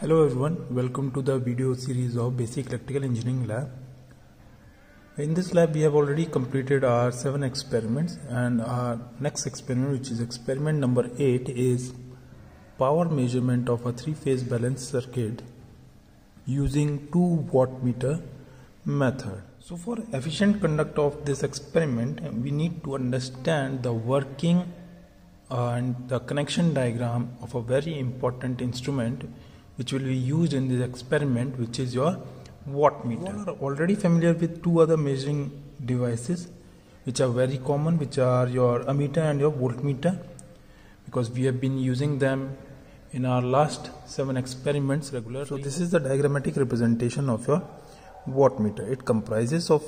Hello everyone, welcome to the video series of Basic Electrical Engineering Lab. In this lab we have already completed our 7 experiments and our next experiment which is experiment number 8 is power measurement of a 3 phase balance circuit using 2 wattmeter method. So for efficient conduct of this experiment we need to understand the working and the connection diagram of a very important instrument which will be used in this experiment which is your wattmeter. You are already familiar with two other measuring devices which are very common which are your ammeter and your voltmeter because we have been using them in our last seven experiments regularly. So this is the diagrammatic representation of your wattmeter. It comprises of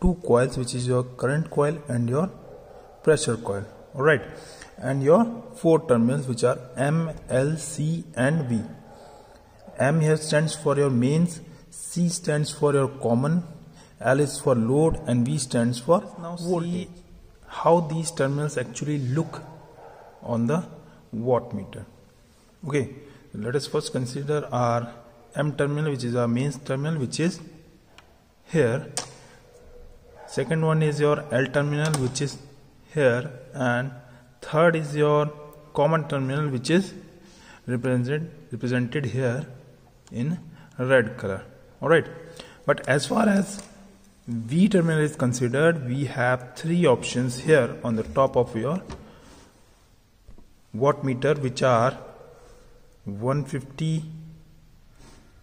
two coils which is your current coil and your pressure coil. Alright and your four terminals which are M, L, C and V. M here stands for your mains, C stands for your common, L is for load and V stands for now see how these terminals actually look on the wattmeter. Okay, let us first consider our M terminal which is our mains terminal which is here. Second one is your L terminal which is here and third is your common terminal which is represented represented here in red color. Alright. But as far as V terminal is considered we have three options here on the top of your wattmeter which are 150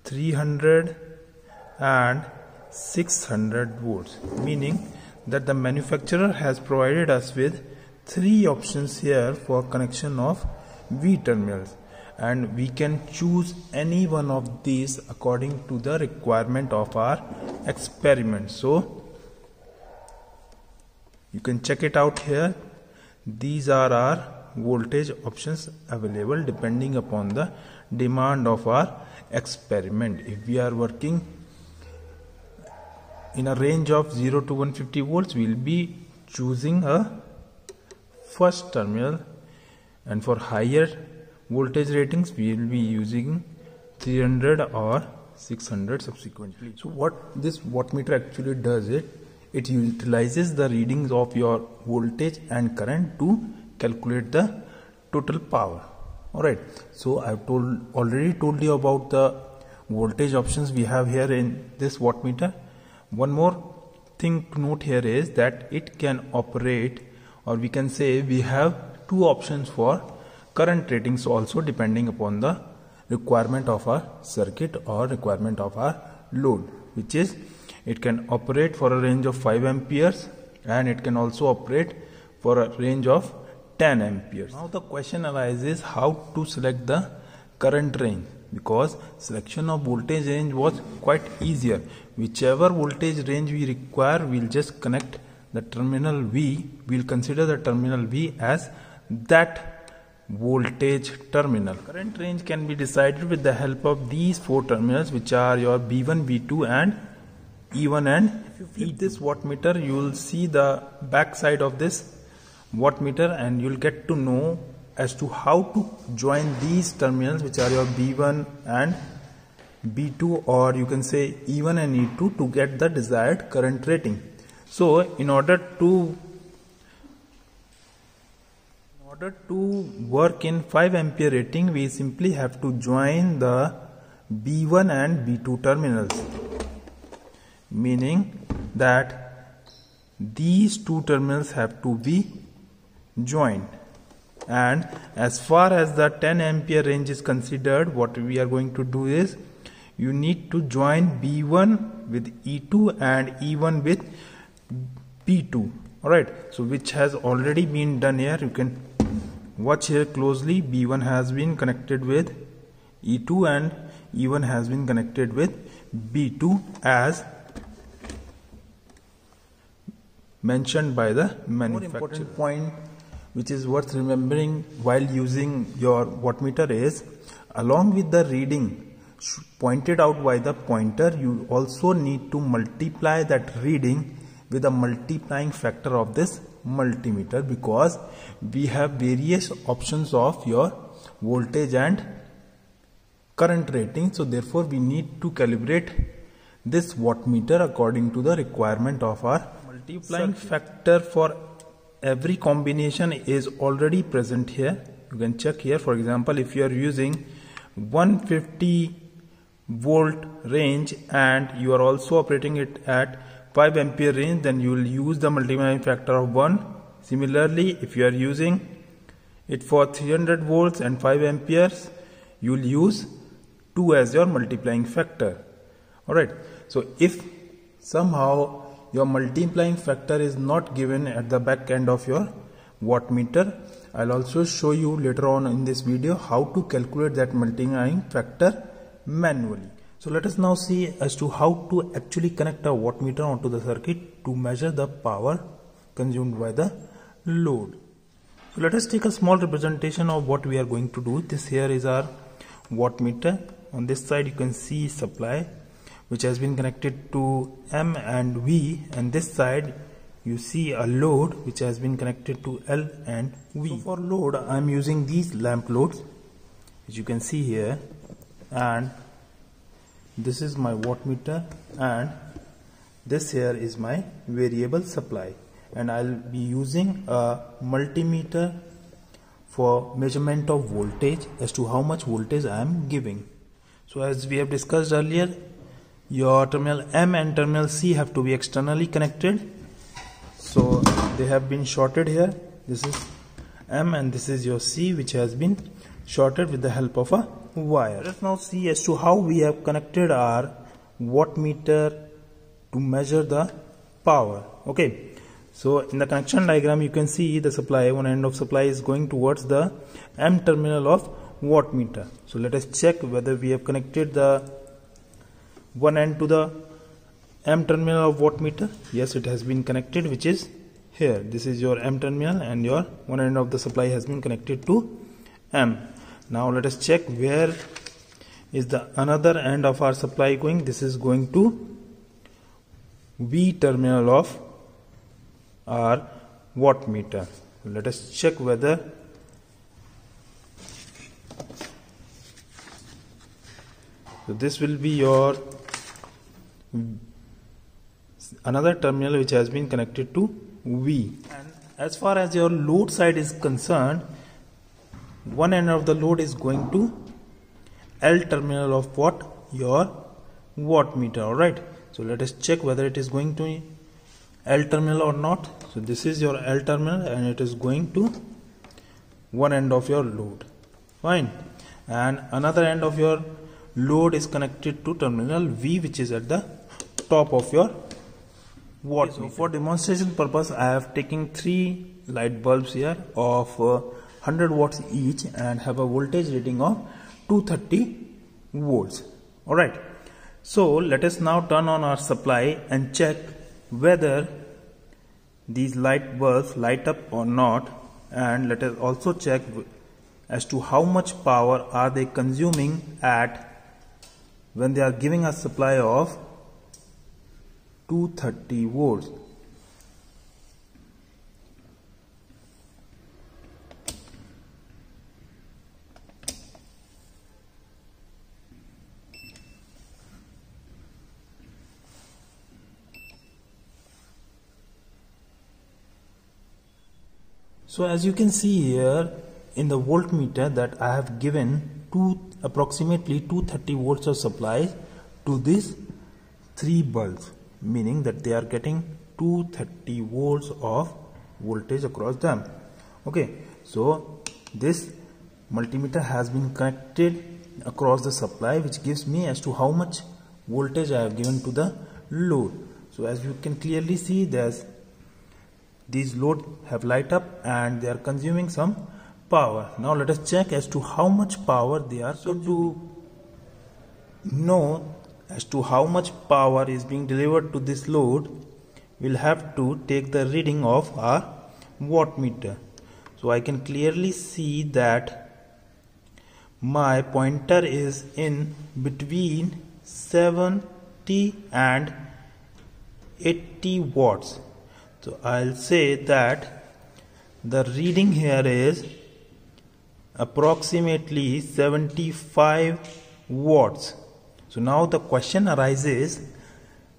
300 and 600 volts. Meaning that the manufacturer has provided us with three options here for connection of V terminals and we can choose any one of these according to the requirement of our experiment. So you can check it out here. These are our voltage options available depending upon the demand of our experiment. If we are working in a range of 0 to 150 volts we will be choosing a first terminal and for higher voltage ratings we will be using 300 or 600 subsequently. So what this wattmeter actually does it it utilizes the readings of your voltage and current to calculate the total power. All right. So i've told already told you about the voltage options we have here in this wattmeter. One more thing to note here is that it can operate or we can say we have two options for current ratings also depending upon the requirement of our circuit or requirement of our load which is it can operate for a range of 5 amperes and it can also operate for a range of 10 amperes. Now the question arises how to select the current range because selection of voltage range was quite easier. Whichever voltage range we require we'll just connect the terminal V, we'll consider the terminal V as that voltage terminal. Current range can be decided with the help of these four terminals which are your B1, B2 and E1 and if you flip this wattmeter you will see the back side of this wattmeter and you'll get to know as to how to join these terminals which are your B1 and B2 or you can say E1 and E2 to get the desired current rating. So in order to order to work in 5 ampere rating we simply have to join the B1 and B2 terminals. Meaning that these two terminals have to be joined. And as far as the 10 ampere range is considered what we are going to do is you need to join B1 with E2 and E1 with B2 alright? So which has already been done here. You can watch here closely B1 has been connected with E2 and E1 has been connected with B2 as mentioned by the manufacturer. More important point which is worth remembering while using your wattmeter is along with the reading pointed out by the pointer you also need to multiply that reading with a multiplying factor of this multimeter because we have various options of your voltage and current rating. So therefore we need to calibrate this wattmeter according to the requirement of our multiplying factor for every combination is already present here. You can check here. For example if you are using 150 volt range and you are also operating it at 5 ampere range then you will use the multiplying factor of 1 similarly if you are using it for 300 volts and 5 amperes you will use 2 as your multiplying factor. Alright so if somehow your multiplying factor is not given at the back end of your wattmeter I'll also show you later on in this video how to calculate that multiplying factor manually so let us now see as to how to actually connect a wattmeter onto the circuit to measure the power consumed by the load. So let us take a small representation of what we are going to do. This here is our wattmeter on this side you can see supply which has been connected to M and V. And this side you see a load which has been connected to L and V. So for load I am using these lamp loads as you can see here. And this is my wattmeter and this here is my variable supply. And I'll be using a multimeter for measurement of voltage as to how much voltage I am giving. So as we have discussed earlier your terminal M and terminal C have to be externally connected. So they have been shorted here. This is M and this is your C which has been shorted with the help of a wire. Let's now see as to how we have connected our wattmeter to measure the power. Okay. So in the connection diagram you can see the supply one end of supply is going towards the M terminal of wattmeter so let us check whether we have connected the one end to the M terminal of wattmeter yes it has been connected which is here. This is your M terminal and your one end of the supply has been connected to M now let us check where is the another end of our supply going this is going to V terminal of our wattmeter let us check whether so this will be your another terminal which has been connected to V. And as far as your load side is concerned, one end of the load is going to L terminal of what? Your wattmeter, alright. So let us check whether it is going to L terminal or not. So this is your L terminal and it is going to one end of your load. Fine. And another end of your load is connected to terminal V which is at the top of your watt. Okay, so for demonstration purpose I have taken three light bulbs here of uh, 100 watts each and have a voltage rating of 230 volts. Alright. So let us now turn on our supply and check whether these light bulbs light up or not and let us also check as to how much power are they consuming at when they are giving a supply of 230 volts So as you can see here in the voltmeter that I have given two approximately 230 volts of supply to these three bulbs meaning that they are getting 230 volts of voltage across them. Okay so this multimeter has been connected across the supply which gives me as to how much voltage I have given to the load. So as you can clearly see there's these load have light up and they are consuming some power. Now let us check as to how much power they are so to know as to how much power is being delivered to this load we'll have to take the reading of our wattmeter so I can clearly see that my pointer is in between 70 and 80 watts so I'll say that the reading here is approximately 75 watts. So now the question arises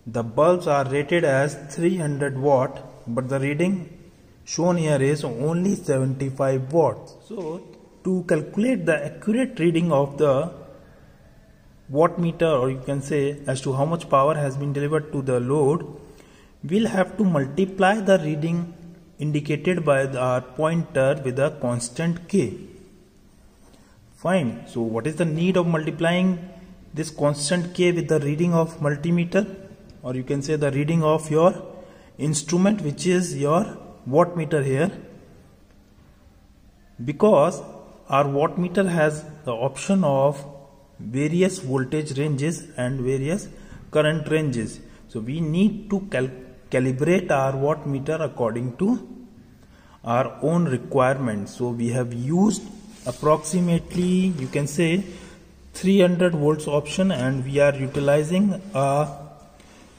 the bulbs are rated as 300 watt but the reading shown here is only 75 watts. So to calculate the accurate reading of the watt meter or you can say as to how much power has been delivered to the load we'll have to multiply the reading indicated by our pointer with a constant k. Fine. So what is the need of multiplying this constant k with the reading of multimeter? Or you can say the reading of your instrument which is your watt meter here. Because our watt meter has the option of various voltage ranges and various current ranges. So we need to cal calibrate our watt meter according to our own requirements. So we have used approximately you can say 300 volts option and we are utilizing a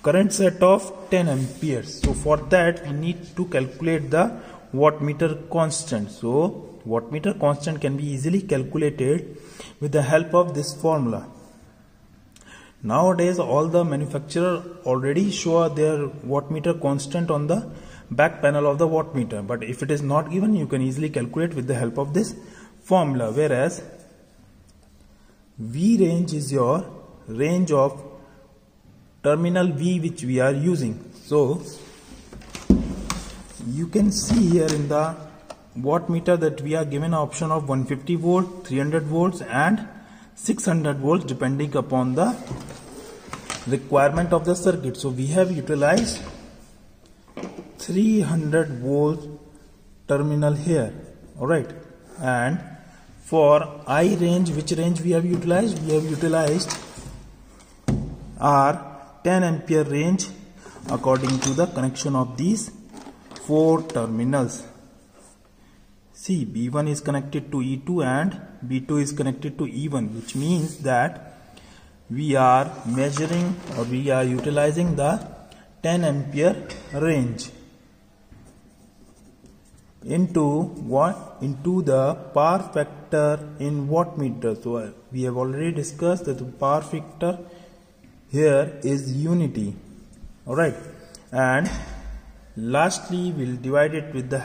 current set of 10 amperes. So for that we need to calculate the watt meter constant. So watt meter constant can be easily calculated with the help of this formula. Nowadays all the manufacturer already show their watt meter constant on the back panel of the watt meter but if it is not given you can easily calculate with the help of this formula whereas V range is your range of terminal V which we are using. So you can see here in the watt meter that we are given option of 150 volt 300 volts and 600 volts depending upon the requirement of the circuit. So we have utilized 300 volt terminal here. Alright? And for I range which range we have utilized? We have utilized our 10 ampere range according to the connection of these four terminals See, B1 is connected to E2 and B2 is connected to E1 which means that we are measuring or we are utilizing the 10 ampere range into what into the power factor in watt meter so uh, we have already discussed that the power factor here is unity. All right and lastly we'll divide it with the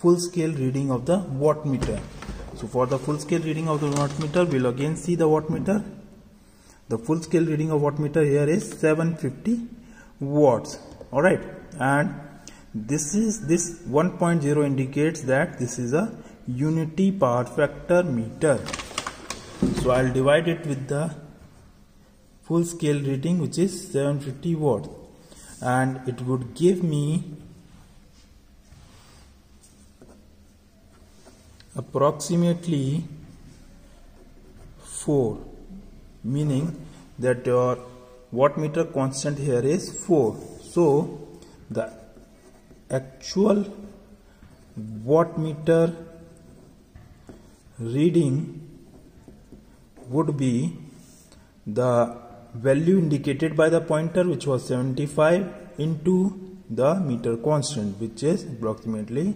full scale reading of the watt meter. So for the full scale reading of the watt meter, we'll again see the watt meter. The full scale reading of watt meter here is 750 watts. Alright. And this is this 1.0 indicates that this is a unity power factor meter. So I'll divide it with the full scale reading which is 750 watts and it would give me approximately 4 meaning that your watt meter constant here is 4 so the actual watt meter reading would be the value indicated by the pointer which was 75 into the meter constant which is approximately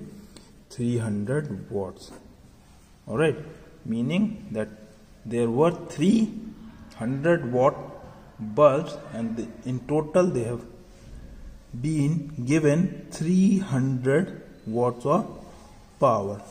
300 watts all right meaning that there were 300 watt bulbs and in total they have been given 300 watts of power